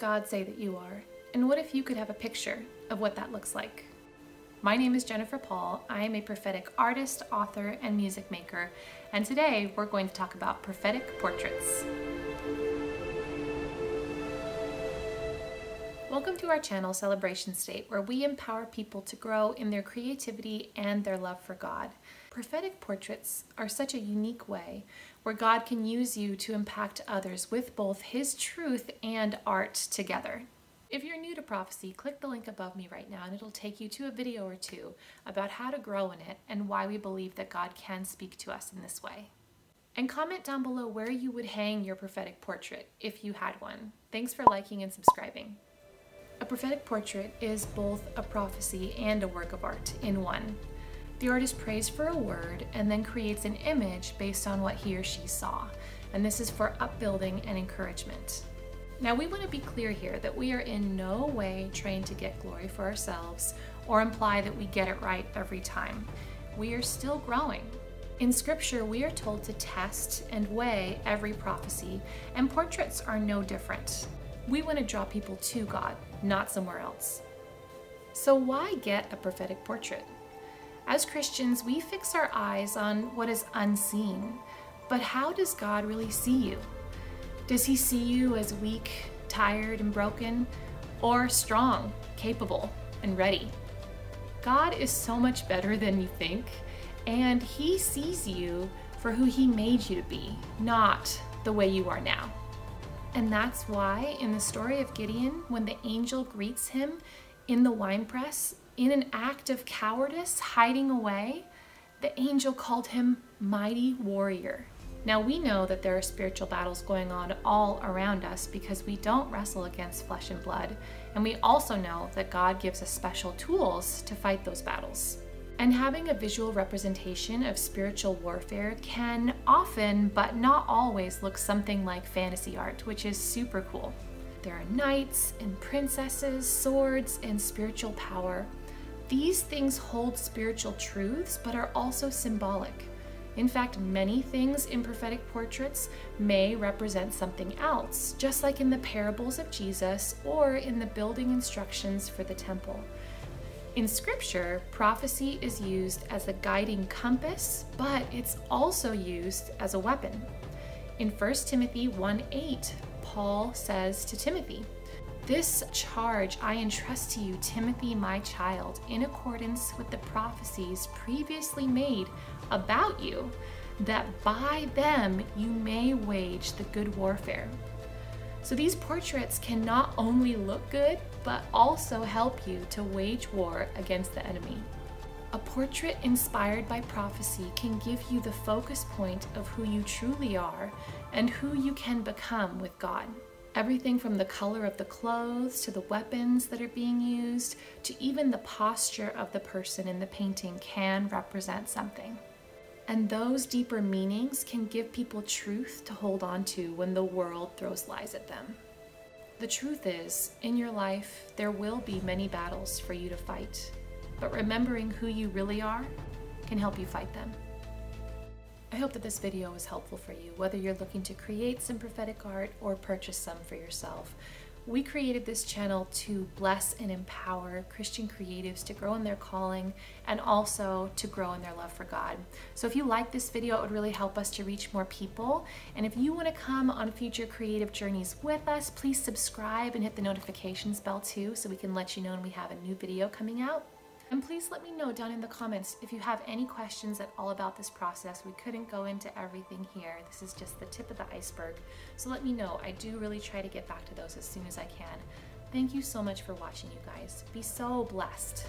God say that you are? And what if you could have a picture of what that looks like? My name is Jennifer Paul. I am a prophetic artist, author, and music maker, and today we're going to talk about prophetic portraits. Welcome to our channel, Celebration State, where we empower people to grow in their creativity and their love for God. Prophetic portraits are such a unique way where God can use you to impact others with both His truth and art together. If you're new to prophecy, click the link above me right now and it'll take you to a video or two about how to grow in it and why we believe that God can speak to us in this way. And comment down below where you would hang your prophetic portrait if you had one. Thanks for liking and subscribing. A prophetic portrait is both a prophecy and a work of art in one. The artist prays for a word and then creates an image based on what he or she saw. And this is for upbuilding and encouragement. Now, we want to be clear here that we are in no way trying to get glory for ourselves or imply that we get it right every time. We are still growing. In scripture, we are told to test and weigh every prophecy, and portraits are no different. We want to draw people to God, not somewhere else. So, why get a prophetic portrait? As Christians, we fix our eyes on what is unseen. But how does God really see you? Does he see you as weak, tired, and broken, or strong, capable, and ready? God is so much better than you think, and he sees you for who he made you to be, not the way you are now. And that's why in the story of Gideon, when the angel greets him in the winepress, in an act of cowardice, hiding away, the angel called him mighty warrior. Now we know that there are spiritual battles going on all around us because we don't wrestle against flesh and blood, and we also know that God gives us special tools to fight those battles. And having a visual representation of spiritual warfare can often, but not always, look something like fantasy art, which is super cool. There are knights and princesses, swords, and spiritual power. These things hold spiritual truths, but are also symbolic. In fact, many things in prophetic portraits may represent something else, just like in the parables of Jesus or in the building instructions for the temple. In scripture, prophecy is used as a guiding compass, but it's also used as a weapon. In 1 Timothy 1 8, Paul says to Timothy, this charge I entrust to you, Timothy, my child, in accordance with the prophecies previously made about you, that by them you may wage the good warfare. So these portraits can not only look good, but also help you to wage war against the enemy. A portrait inspired by prophecy can give you the focus point of who you truly are and who you can become with God. Everything from the color of the clothes to the weapons that are being used to even the posture of the person in the painting can represent something. And those deeper meanings can give people truth to hold on to when the world throws lies at them. The truth is, in your life, there will be many battles for you to fight, but remembering who you really are can help you fight them. I hope that this video was helpful for you, whether you're looking to create some prophetic art or purchase some for yourself. We created this channel to bless and empower Christian creatives to grow in their calling and also to grow in their love for God. So if you like this video, it would really help us to reach more people. And if you want to come on future creative journeys with us, please subscribe and hit the notifications bell too so we can let you know when we have a new video coming out. And please let me know down in the comments if you have any questions at all about this process. We couldn't go into everything here. This is just the tip of the iceberg. So let me know. I do really try to get back to those as soon as I can. Thank you so much for watching, you guys. Be so blessed.